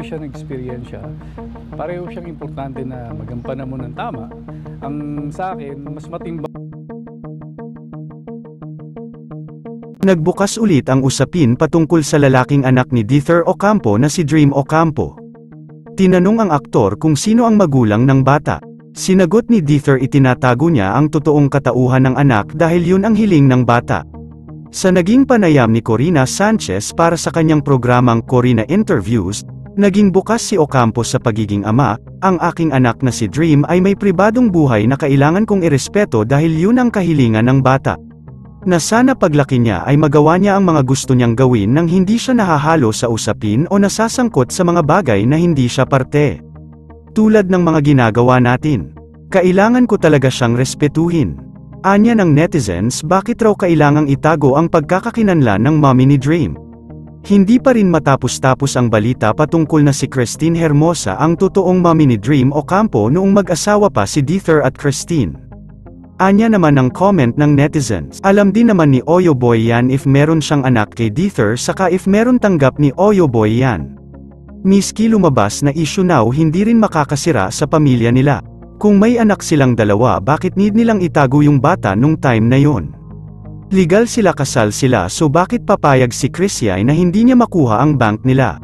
siya ng eksperyensya, pareho siyang importante na magampanan mo ng tama. Ang sa akin, mas matimbang Nagbukas ulit ang usapin patungkol sa lalaking anak ni Dither Ocampo na si Dream Ocampo. Tinanong ang aktor kung sino ang magulang ng bata. Sinagot ni Dither itinatago niya ang totoong katauhan ng anak dahil yun ang hiling ng bata. Sa naging panayam ni Corina Sanchez para sa kanyang programang Corina Interviews, naging bukas si Ocampo sa pagiging ama, ang aking anak na si Dream ay may pribadong buhay na kailangan kong irespeto dahil yun ang kahilingan ng bata na sana paglaki niya ay magawa niya ang mga gusto niyang gawin nang hindi siya nahahalo sa usapin o nasasangkot sa mga bagay na hindi siya parte. Tulad ng mga ginagawa natin. Kailangan ko talaga siyang respetuhin. Anya ng netizens bakit raw kailangang itago ang pagkakakinanlan ng mommy ni Dream. Hindi pa rin matapos-tapos ang balita patungkol na si Christine Hermosa ang totoong mommy ni Dream Ocampo noong mag-asawa pa si Dither at Christine. Anya naman ang comment ng netizens. Alam din naman ni Oyo Boy yan if meron siyang anak kay Dither saka if meron tanggap ni Oyo Boy yan. Miski lumabas na issue now hindi rin makakasira sa pamilya nila. Kung may anak silang dalawa bakit need nilang itago yung bata nung time na yon? Legal sila kasal sila so bakit papayag si Chris Yai na hindi niya makuha ang bank nila?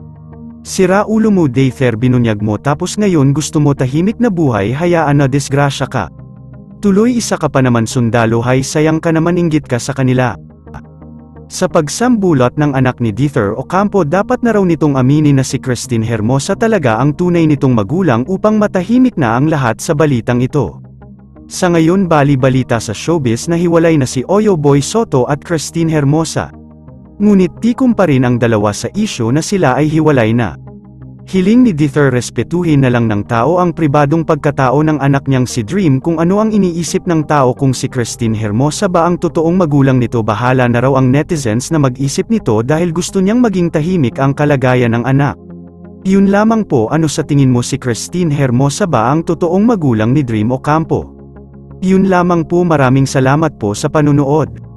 Sira ulo mo Dather binunyag mo tapos ngayon gusto mo tahimik na buhay hayaan na disgrasya ka. Tuloy isa ka pa naman sundalo hay sayang ka naman inggit ka sa kanila. Sa pagsambulat ng anak ni Dither Ocampo dapat na raw nitong aminin na si Christine Hermosa talaga ang tunay nitong magulang upang matahimik na ang lahat sa balitang ito. Sa ngayon bali-balita sa showbiz na hiwalay na si Oyo Boy Soto at Christine Hermosa. Ngunit tikom pa rin ang dalawa sa isyo na sila ay hiwalay na. Hiling ni Dither respetuhin na lang ng tao ang pribadong pagkatao ng anak niyang si Dream kung ano ang iniisip ng tao kung si Christine Hermosa ba ang totoong magulang nito bahala na raw ang netizens na mag-isip nito dahil gusto niyang maging tahimik ang kalagayan ng anak. Yun lamang po ano sa tingin mo si Christine Hermosa ba ang totoong magulang ni Dream Ocampo? Yun lamang po maraming salamat po sa panunood.